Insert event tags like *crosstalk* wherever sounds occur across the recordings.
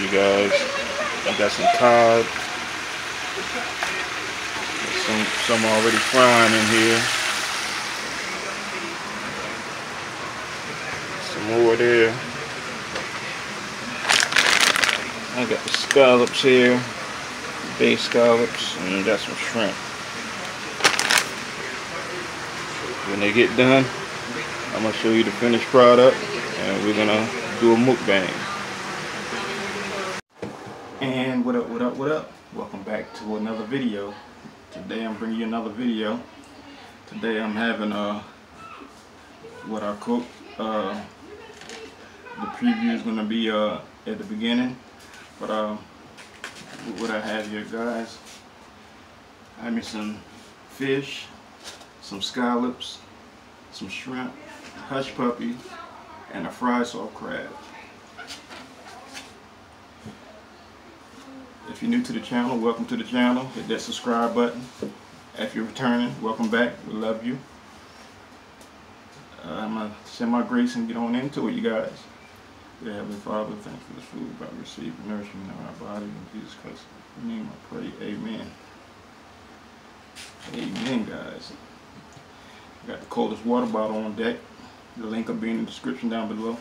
you guys. I got some cod. Some some already frying in here. Some more there. I got the scallops here. Bay scallops and got some shrimp. When they get done, I'm gonna show you the finished product and we're gonna do a mukbang. And what up? Welcome back to another video. Today I'm bringing you another video. Today I'm having uh, what I cooked. Uh, the preview is gonna be uh, at the beginning, but uh, what I have here, guys, I have me some fish, some scallops, some shrimp, hush puppy, and a fried soft crab. If you're new to the channel, welcome to the channel. Hit that subscribe button. If you're returning, welcome back. We love you. Uh, I'm going to send my grace and get on into it, you guys. Dear Heavenly Father, thank you for this food by receiving nourishment in our body. In Jesus Christ's name I pray. Amen. Amen, guys. Got the coldest water bottle on deck. The link will be in the description down below.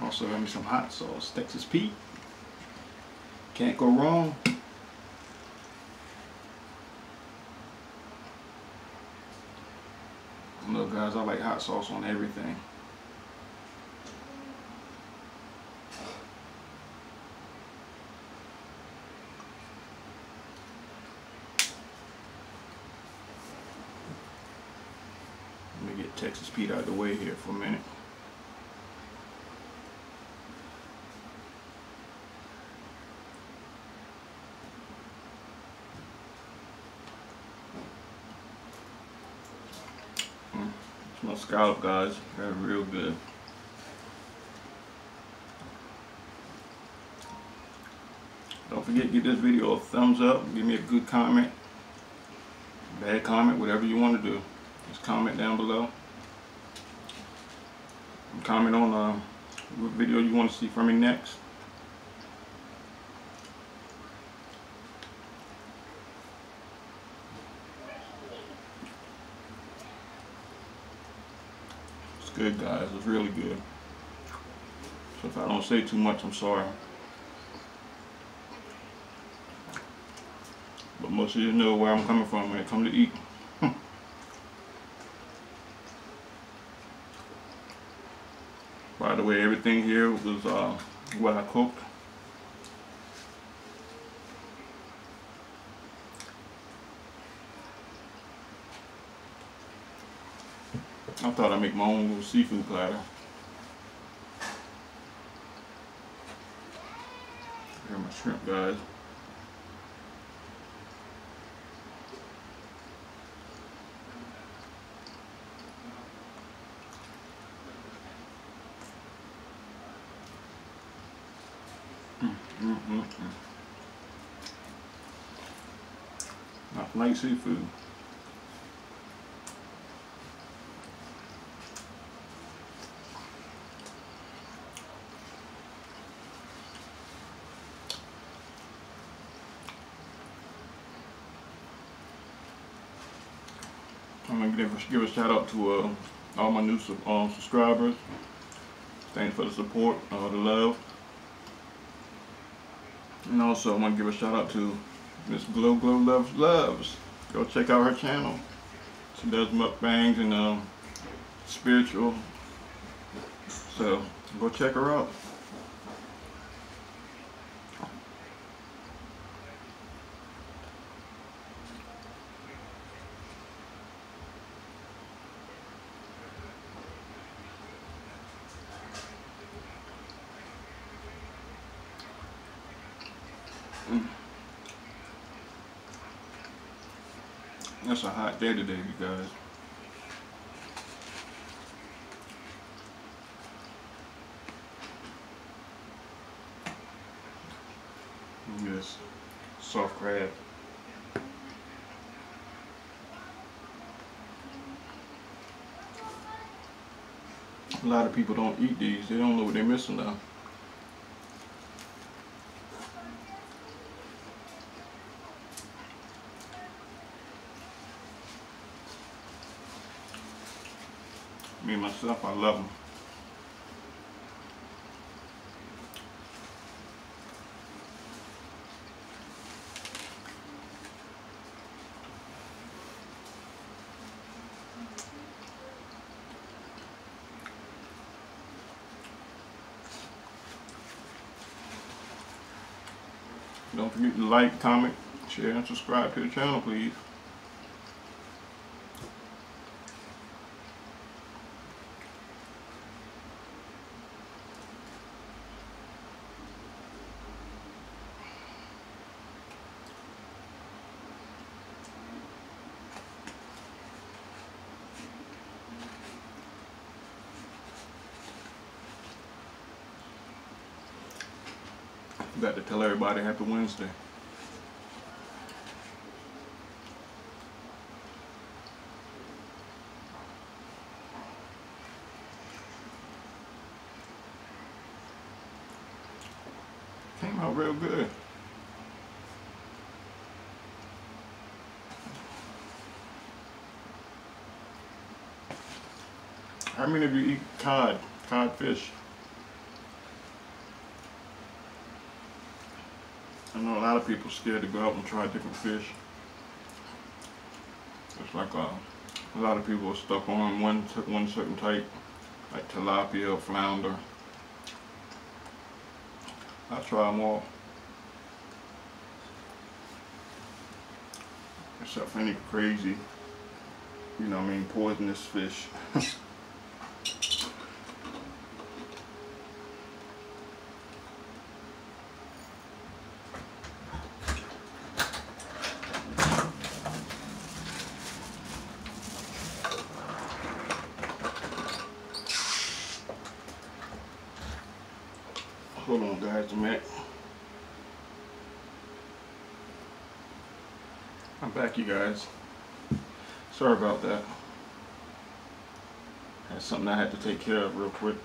Also got me some hot sauce, Texas Pete. Can't go wrong. Look guys, I like hot sauce on everything. Let me get Texas Pete out of the way here for a minute. Mm, my scallop guys, they're real good. Don't forget give this video a thumbs up, give me a good comment, bad comment, whatever you want to do. Just comment down below. Comment on uh, what video you want to see from me next. Good guys, it's really good. So if I don't say too much, I'm sorry. But most of you know where I'm coming from when it comes to eating. *laughs* By the way, everything here was uh, what I cooked. I thought I'd make my own little seafood platter. Here are my shrimp guys. Mm -mm -mm. Not like seafood. A, give a shout out to uh, all my new um, subscribers. Thanks for the support, uh, the love. And also, I want to give a shout out to Miss Glow Glow Loves Loves. Go check out her channel. She does mukbangs and um, spiritual. So, go check her out. Mm. It's a hot day today, you guys. Yes, soft crab. A lot of people don't eat these. They don't know what they're missing now. Me myself, I love them. Don't forget to like, comment, share, and subscribe to the channel, please. Got to tell everybody happy Wednesday. Came out real good. How many of you eat cod, codfish? I know a lot of people scared to go out and try different fish. It's like uh, a lot of people are stuck on one one certain type, like tilapia or flounder. I try them all. Except for any crazy, you know what I mean, poisonous fish. *laughs* Hold on I'm back you guys. Sorry about that. Had something I had to take care of real quick.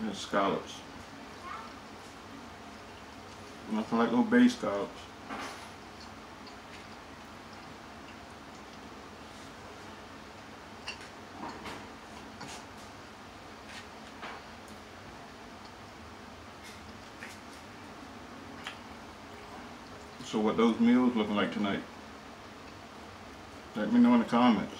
And scallops. Nothing like no bay scallops. So what those meals looking like tonight? Let me know in the comments.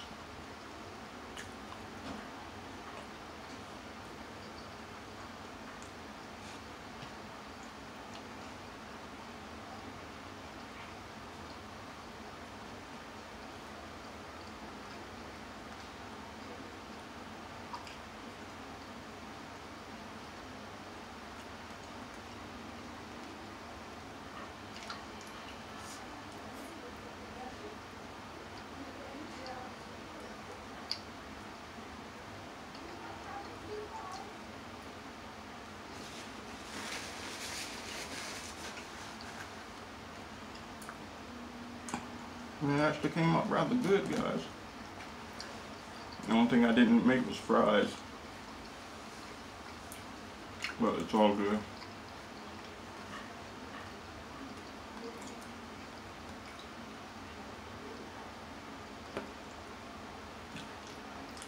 It actually came out rather good, guys. The only thing I didn't make was fries. But it's all good.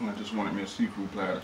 I just wanted me a seafood platter.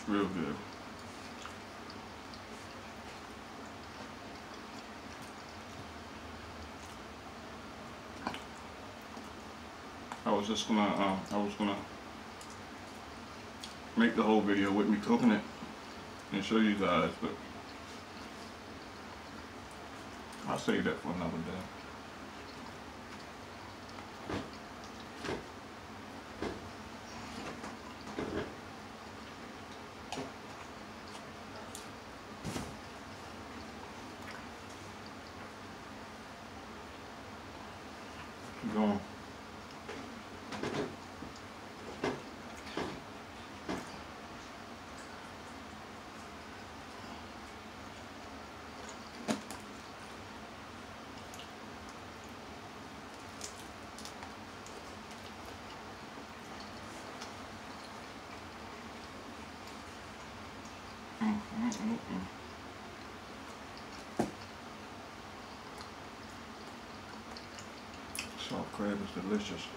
It's real good. I was just gonna, um, I was gonna make the whole video with me cooking it and show you guys, but I'll save that for another day. Keep going. Mm, mm. Soft crab is delicious.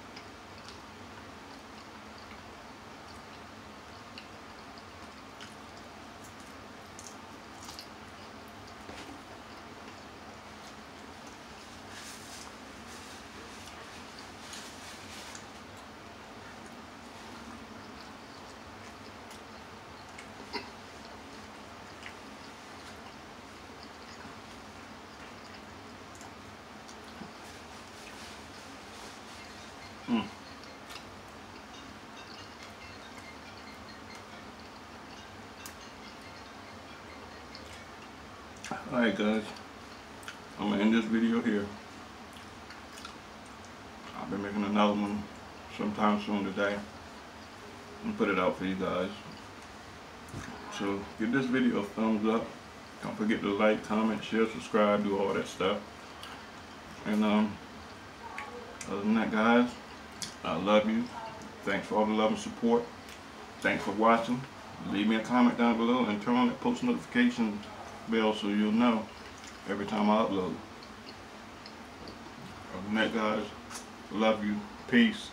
Mm. Alright guys, I'm gonna end this video here. I'll be making another one sometime soon today and put it out for you guys. So give this video a thumbs up. Don't forget to like, comment, share, subscribe, do all that stuff. And um, other than that guys, I love you. Thanks for all the love and support. Thanks for watching. Leave me a comment down below and turn on that post notification bell so you'll know every time I upload. Other than that, guys, love you. Peace.